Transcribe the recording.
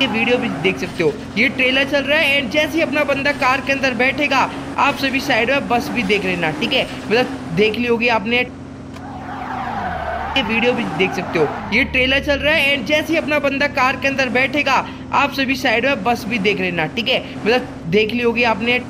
ये वीडियो भी देख सकते हो। ये ट्रेलर चल रहा है एंड जैसे ही अपना बंदा कार के अंदर बैठेगा, आप सभी साइड में बस भी देख लेना, ठीक है? मतलब देख ली होगी आपने। ये वीडियो भी देख सकते हो। ये ट्रेलर चल रहा है एंड जैसे ही अपना बंदा कार के अंदर बैठेगा, आप सभी साइड में बस भी देख लेना, ठीक है? मतलब देख ली होगी आपने।